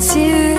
since you.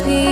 Into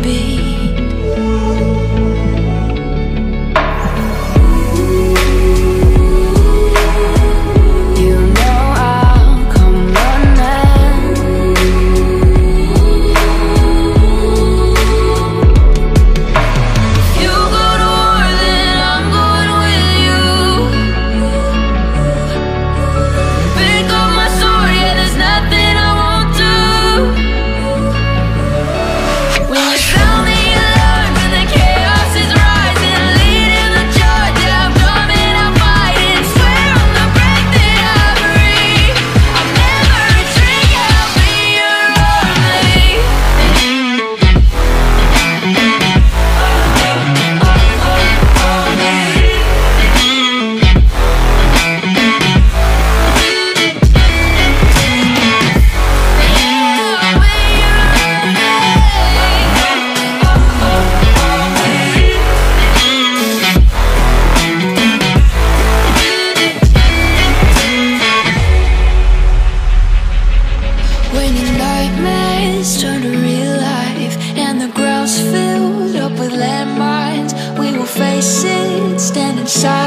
places, standing side.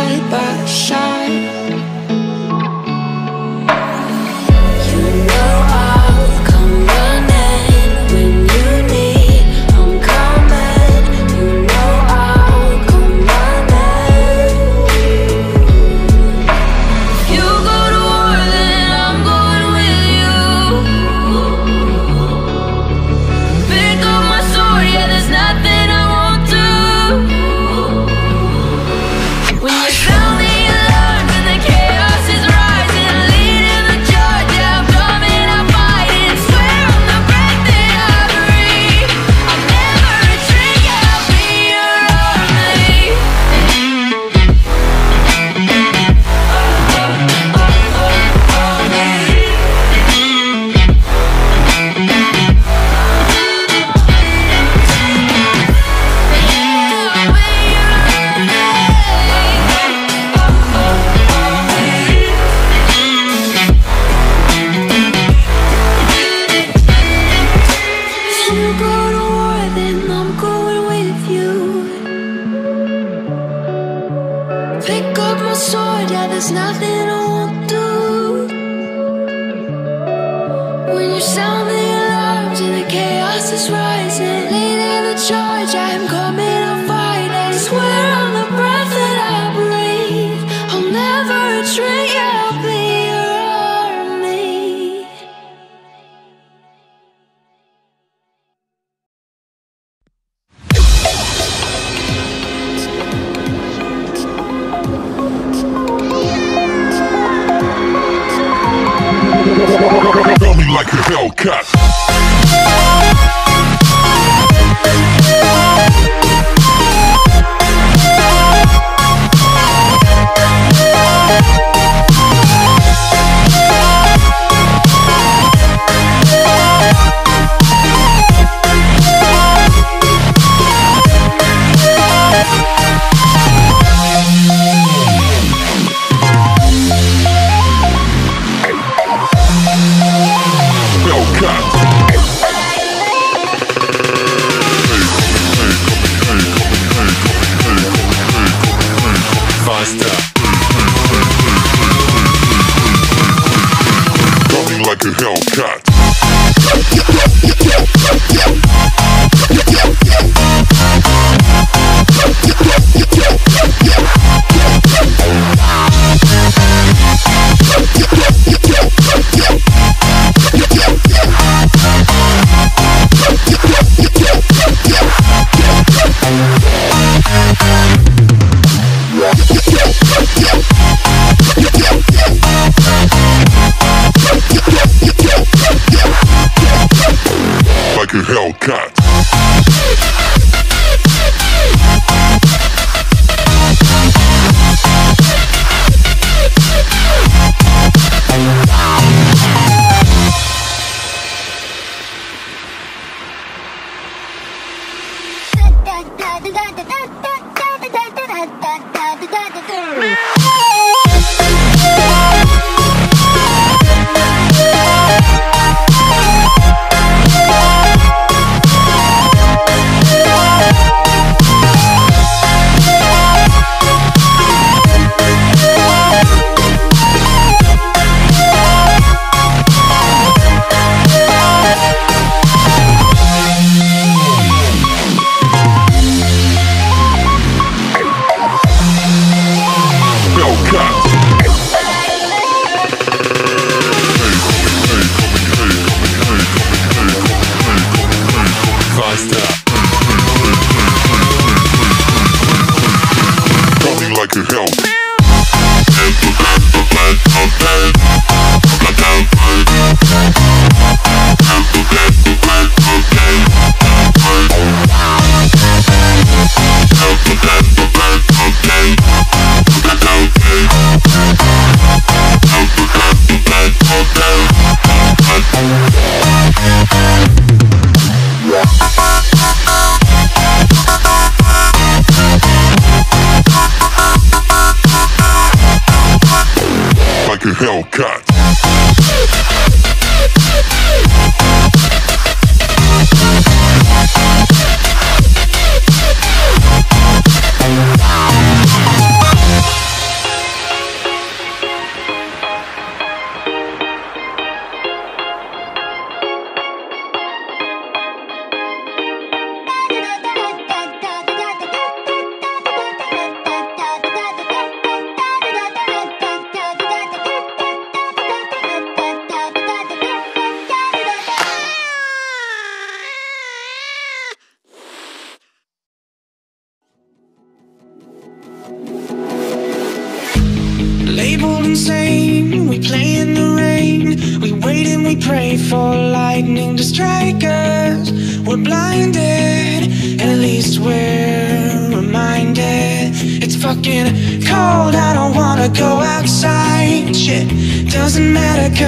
like a Hellcat. Like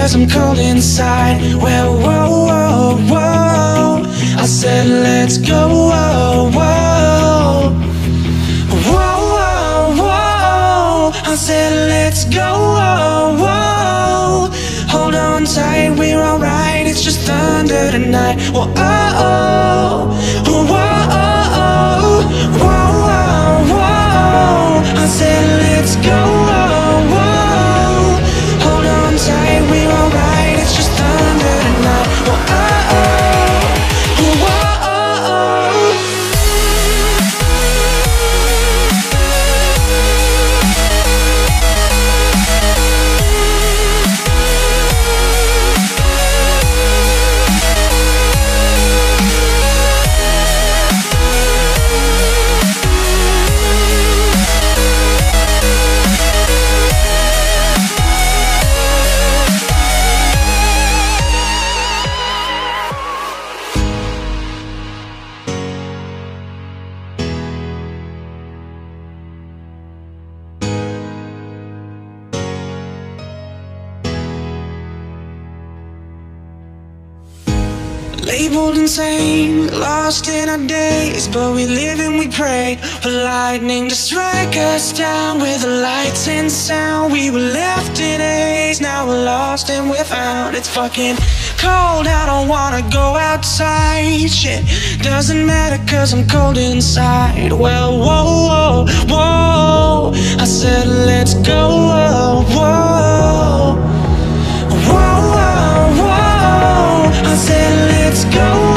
cause I'm cold inside. Well, whoa, whoa, whoa. I said, let's go, whoa, whoa. Whoa. I said, let's go. Whoa, whoa. Hold on tight, we're alright. It's just thunder tonight. Whoa, Labeled insane, lost in our days, but we live and we pray for lightning to strike us down with the lights and sound. We were left in haze, now we're lost and we're found. It's fucking cold, I don't wanna go outside. Shit, doesn't matter cause I'm cold inside. Well, whoa, whoa, whoa. I said, let's go. said let's go.